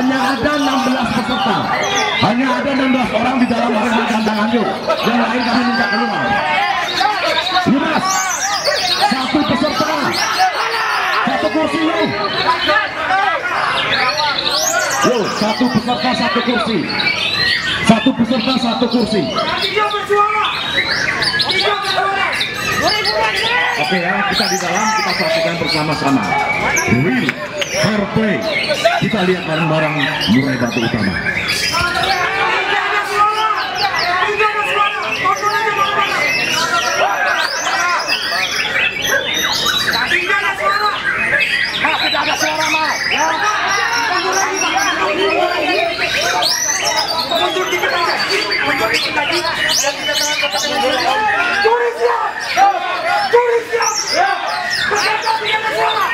hanya ada 16 peserta. Hanya ada 16 orang di dalam arena gantangan yuk yang lain kami minta keluar. Dimas satu peserta. Satu kursi yuk yuk satu peserta satu kursi. Satu peserta satu kursi. Oke ya, kita di dalam kita saksikan bersama-sama. Real play. Kita lihat bareng-bareng murai batu utama. Mundur kita. Curi siap. Peserta tidak ada suara.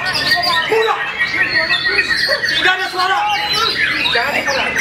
Pulang. Tidak ada suara. Jangan dipulang.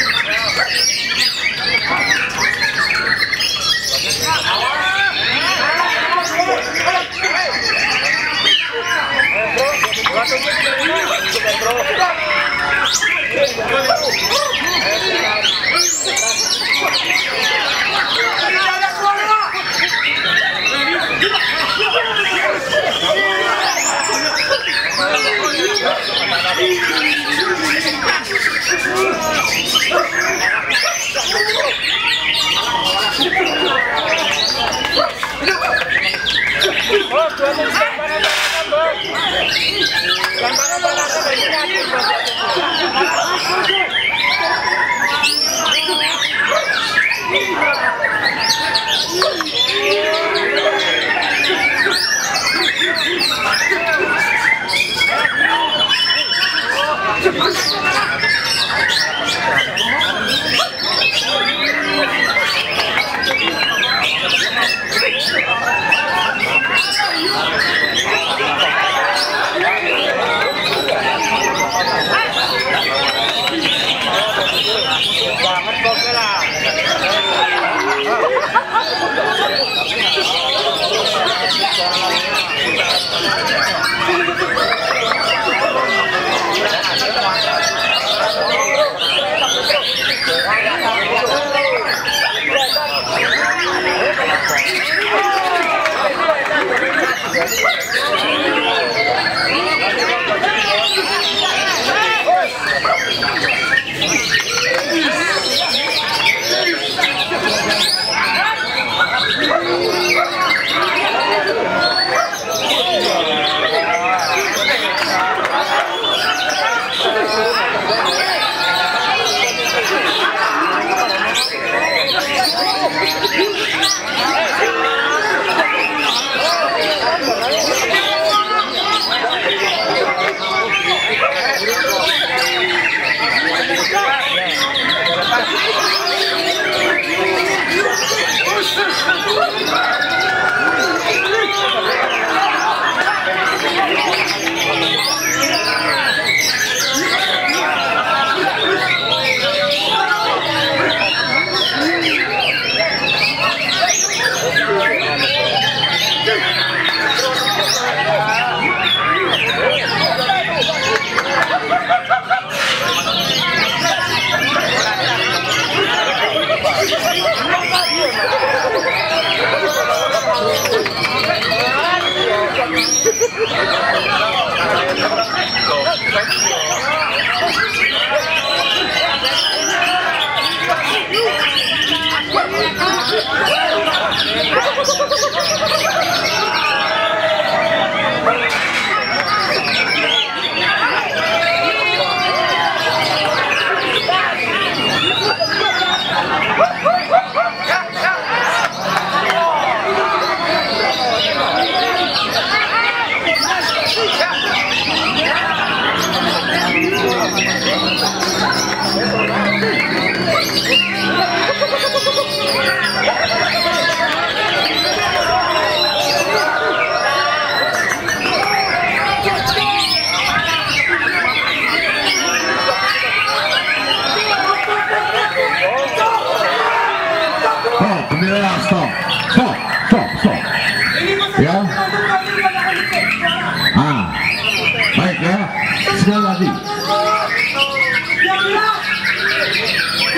Lagi.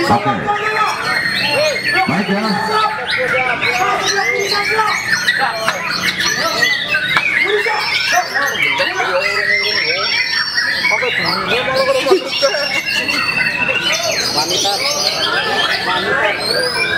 Oke. Baik ya.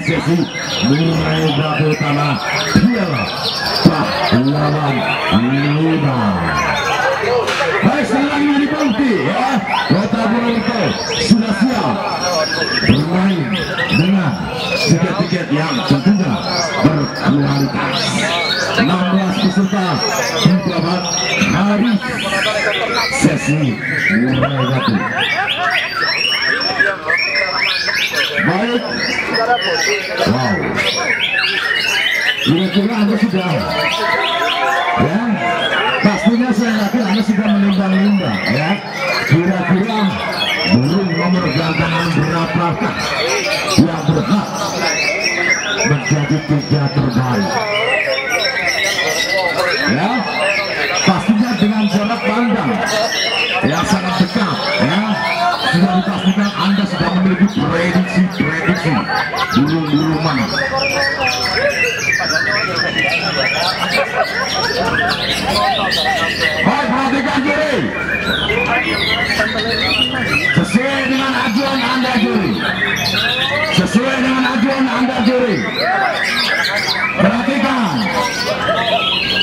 sesi mulai babak utama Piala Pahlawan Lima. Baik, sekali lagi dikunci ya. Kota Purwokerto sudah siap bermain dengan tiket-tiket yang tentunya berkualitas. 16 peserta di babak hari sesi mulai batu. Baik. Wow. Kira-kira Anda sudah ya pastinya saya yakin Anda sudah menimbang-nimbang ya. Kira-kira burung nomor gantangan berapakah yang berhak menjadi tiga terbaik? Ya pastinya dengan jarak pandang yang sangat dekat ya. Sudah dipastikan anda sudah memiliki prediksi-prediksi burung-burung mana? Baik, perhatikan juri sesuai dengan ajuan anda juri. Sesuai dengan ajuan anda juri. Perhatikan.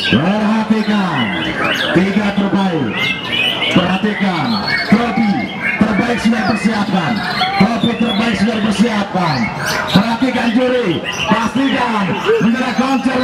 Perhatikan. Tiga terbaik. Perhatikan. Trofi terbaik sudah persiapkan. Persiapkan. Perhatikan juri, pastikan mengenai konser